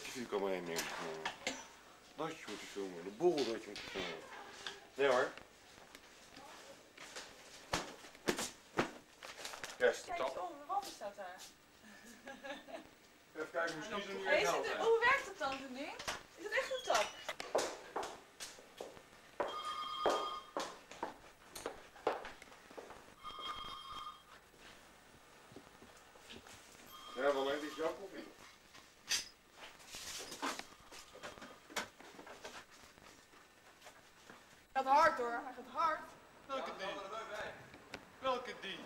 videocamera heen nemen. Dat je moet filmen, de borrel dat je moet filmen. Nee hoor. Kerst, Kijk eens om, de wand staat daar. Even kijken, misschien is er nu weer hoe werkt het dan, ding? Is het echt een tap? Ja, wel even is jouw koffie. Hij gaat hard hoor, hij gaat hard. Welke die? Welke die?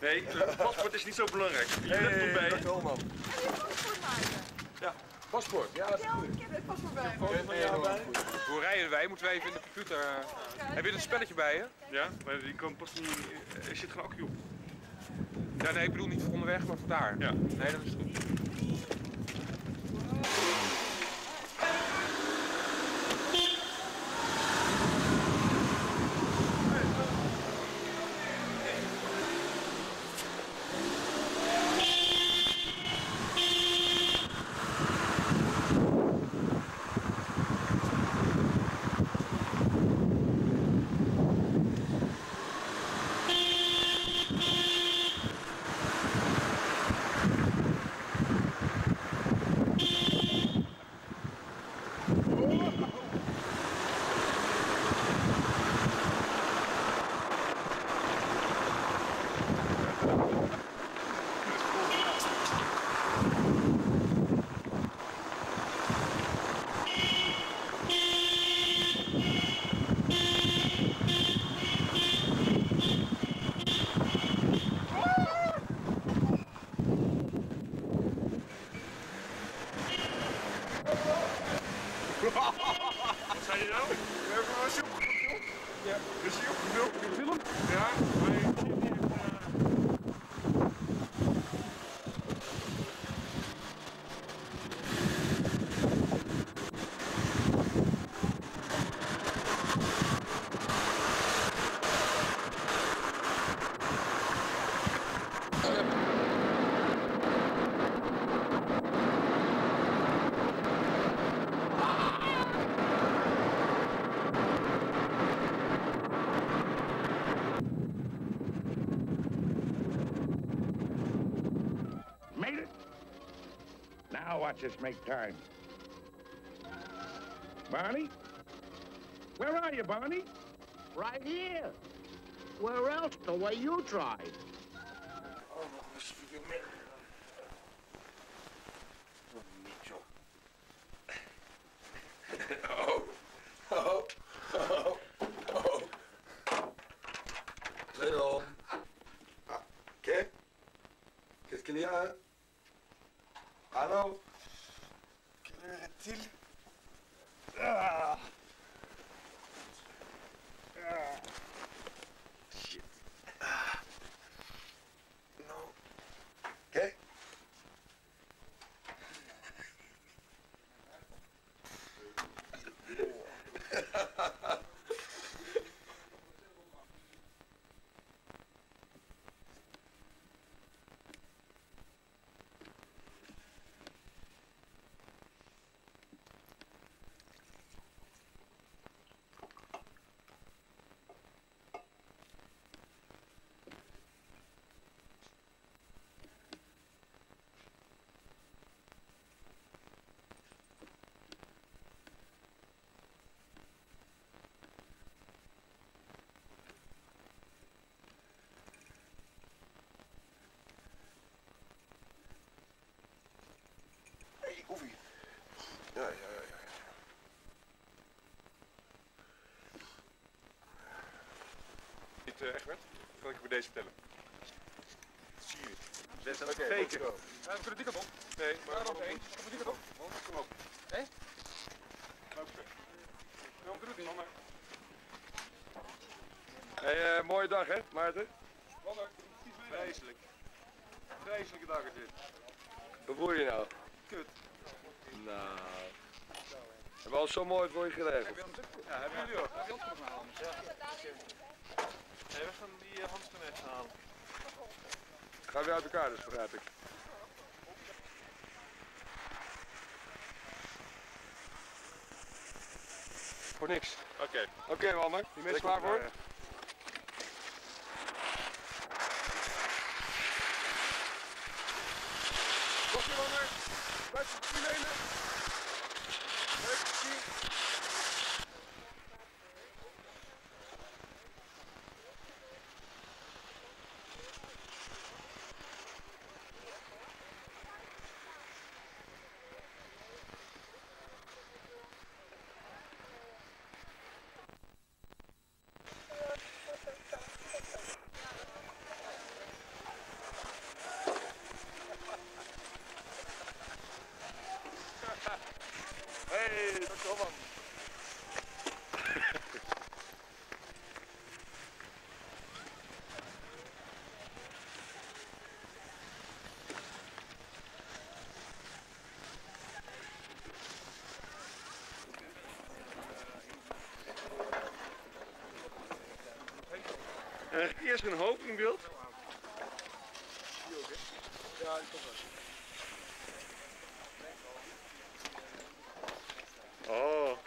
Nee, het paspoort is niet zo belangrijk. Je Hey, laptop bij je. dankjewel man. Ga je paspoort maken? Paspoort, ja dat is Ja, goed. ik heb het paspoort bij me. Bij? Hoe rijden wij? Moeten we even in de computer... eh, Heb je een spelletje bij je? Ja, maar die kan pas niet. Er zit geen accu op. Ja, nee, ik bedoel niet voor onderweg, maar voor daar. Ja. Nee, dat is goed. Watch us make time. Barney? Where are you, Barney? Right here. Where else the way you drive? Oh, nog een stukje meer. Oh, Ja, ja, ja, ja. Niet uh, Egbert? Of kan ik je bij deze vertellen? Zie je niet. Dat let's go. Ja, we kunnen die kant op. Nee, maar Ja, kom één. op. Kom die kant op. Kom op. Nee? Loop ze. Ja, doe het niet. Mannen. Hey, eh, mooie dag hè, Maarten? Mannen. Vreselijk. Vreselijke dag is dit. Hoe voel je je nou? Kut. Nou. Hebben we al zo mooi voor je geregeld. Ja, hebben jullie ook. Heb je? Ja. We gaan die handschoenen even halen. Gaan we uit elkaar dus, begrijp ik. Voor niks. Oké. Oké, okay, mannen. Die mensen klaar voor? Wacht, je. Blijf je Thank you. Eerst een hoop in beeld. Ja. Oh.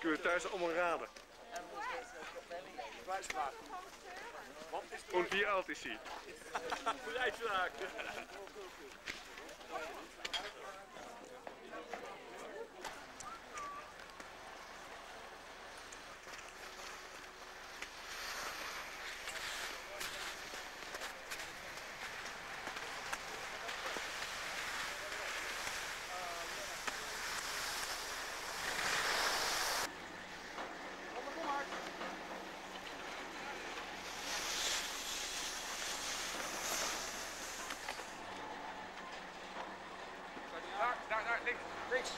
Kun je thuis allemaal raden. Und wie alt is hij? Daar, daar, daar, links. Links.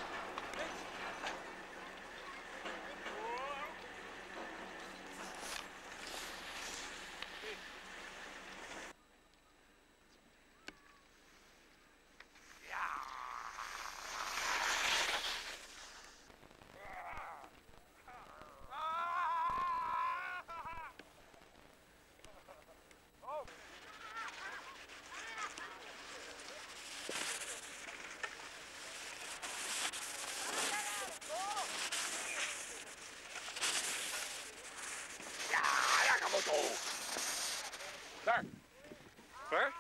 Daar. Waar?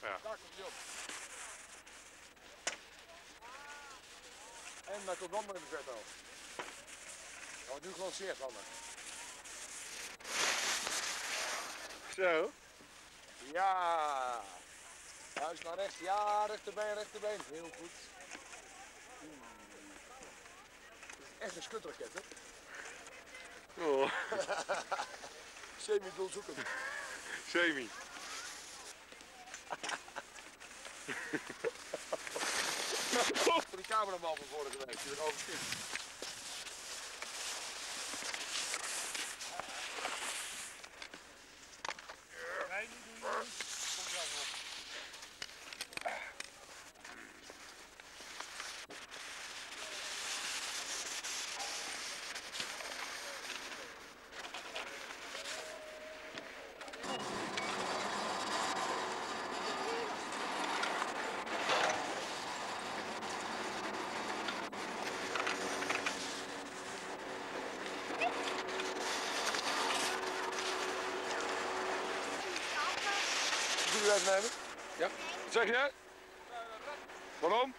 Daar komt hij op. En daar komt in de verte over. Hij wordt nu gelanceerd, Walmer. Zo. Ja. Huis naar rechts. Ja, rechterbeen, rechterbeen. Heel goed. Oeh. Dit is echt een skutraket, hè? Oh. Semi-doelzoekend. Semi. Voor die cameraman van vorige week, die erover schiet. Doe je uitnemen? Ja. Zeg je? Waarom?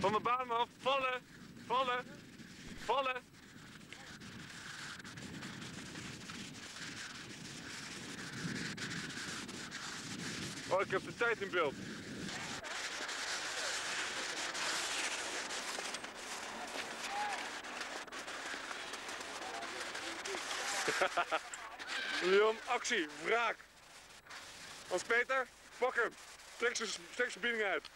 Van de baan af, vallen, vallen, vallen. Oh, ik heb de tijd in beeld. Leon, actie, wraak. Hans Peter, pak hem. Trek zijn bediening uit.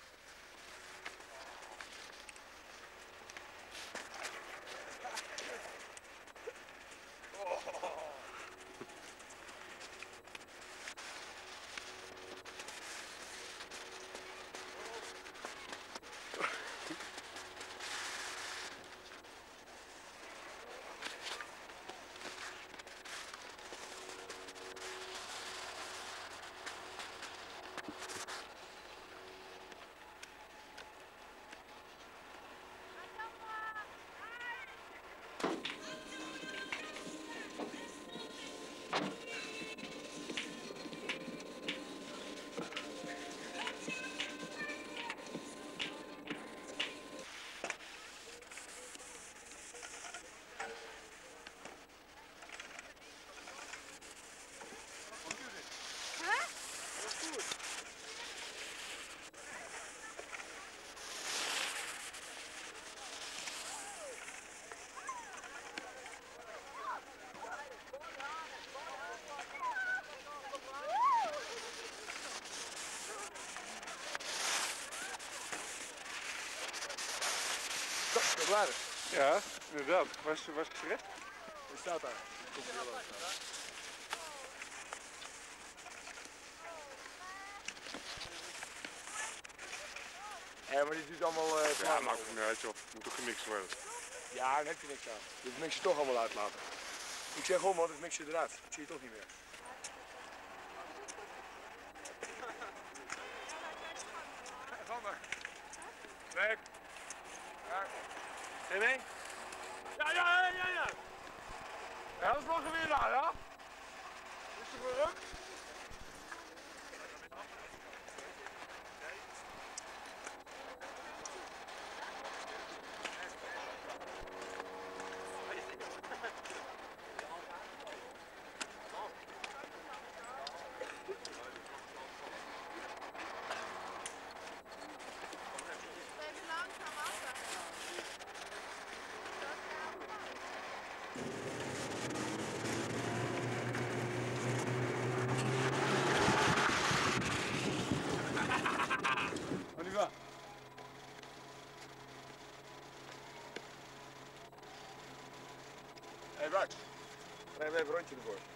Waren. Ja, inderdaad. Was, was het staat daar. Komt hier wel uit. Ja, maar die doet allemaal... eh Ja, maakt het niet uit joh. Moet toch gemixt worden. Ja, daar heb je niks aan. Dus mix je toch allemaal uitlaten. Ik zeg om, want het mix je eruit. Dat zie je toch niet meer. Sander. Nee. Ja. Nee, nee. Ja, ja, ja, ja, ja. Ja, dat is wel weer daar, ja? Is er voor ruk? Even langzaam af. On y va. Hé, hey, Max. Neem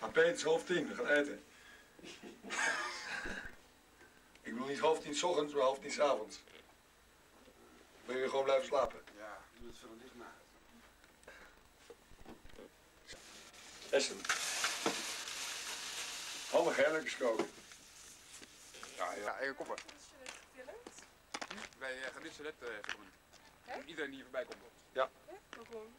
Opeens half tien, we gaan eten. Ik bedoel niet half tien s ochtends, maar half tien s avonds. Wil je gewoon blijven slapen? Ja, doe het veel licht maar. Essen. Handig heerlijk koken. Ja, ja. ja eigen koppen. Wij gaan niet zo net uh, Iedereen die hier voorbij komt. Waarom?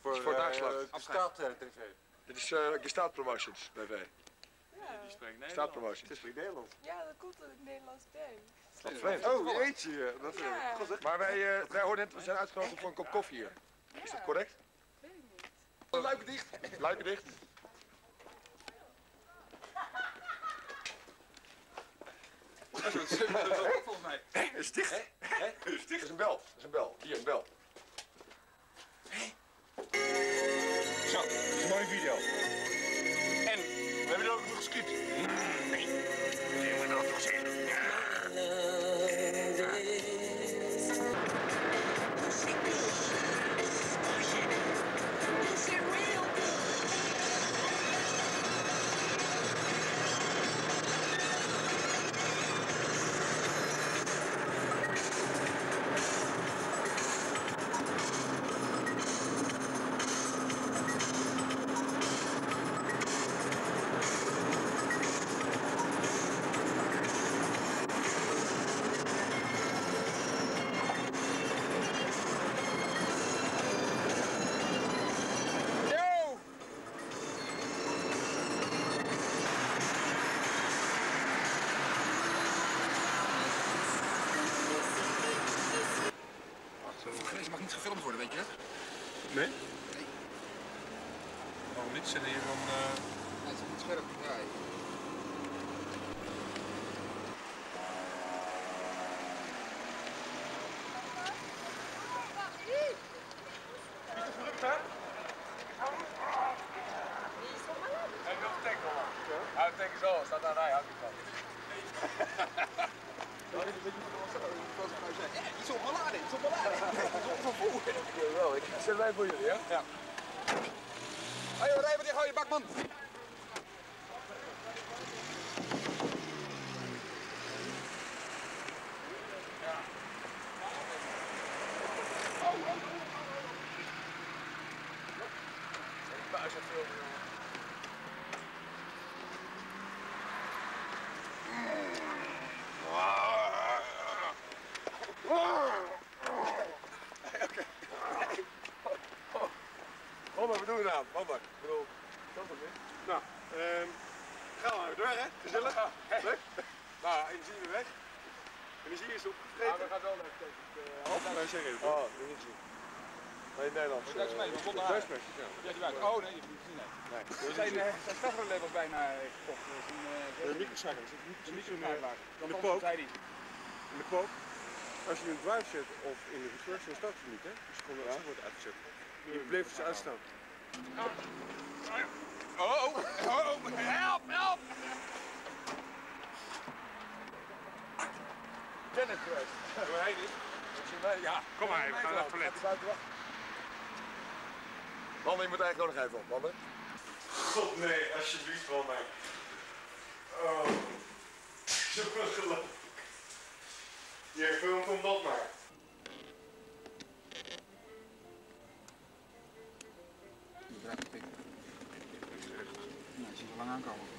Voor, voor het aanslag. Afscheid. TV. Dit is uh, Gestaat Promotions, BV. Ja. Die spreekt Gestaat Promotions. Het is weer Nederland. ja, dat komt uit het Nederlands been. Wat vreemd. Oh, eentje. Dat Ja. Maar wij, uh, wij hoorden net, we zijn uitgenodigd voor een kop koffie hier. Is dat correct? Weet ik niet. Luiken dicht. Luiken dicht. Dat is een volgens mij. Is het dicht? Hè? Is het dicht? Dat is een bel. Dat is een bel. Hier, een bel. Zo, dat is een mooie video. En, we hebben er ook nog gescript. Nee. Je moet dat toch zien. Deze mag niet gefilmd worden, weet je dat? Nee? Waarom niet? Zitten hier dan... eh, Nee, het is niet scherp. Ja, Hij wil de tank wel aan. Ja, de tank is al. Staat aan rij, houdt niet van. Iets opgeladen, iets opgeladen. Wel, ik zet wij voor jullie, ja? Ja. Hé, joh, rij maar dicht, hou je bak, man. Mama, wat doen we nou? Mama, ik bedoel, dat niet? Nou, ehm gaan we door, hè? Gezellig. Leuk. Nou, energie weer weg. Energie is Ja, opgevreten. we gaan wel naar zeggen. Oh, dat niet zien. Nee, Nederlands. Duits mee, we stonden aan. Duitsmeisjes, ja. Ja, die waren. Oh, nee, je moet het zien. Nee. Nee. We zijn, zijn stafrelevels bijna eh, gekocht. Dat is een, eh, De er zit een niet microschakelaar. in de Dat pook. hij. in de pook. Als je in drive zet of in de reverse, dan staat ze niet, hè? Dus als het wordt uitgezet. Je bleef ze uitstaan. Oh, oh, oh, help, help! Kenneth geweest. Door hij niet. Ja, Kom maar, we gaan naar het toilet. Mannen, je moet eigenlijk nog even op, mannen. God, nee, alsjeblieft van mij. Oh. Zo geloof. Hier, film, kom dat maar. Die draait de pik. Nou, ik zie zo lang aankomen.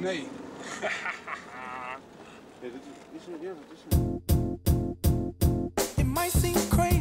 Nee. Nee, dit is, dit is, ja, dat is een... It might seem crazy what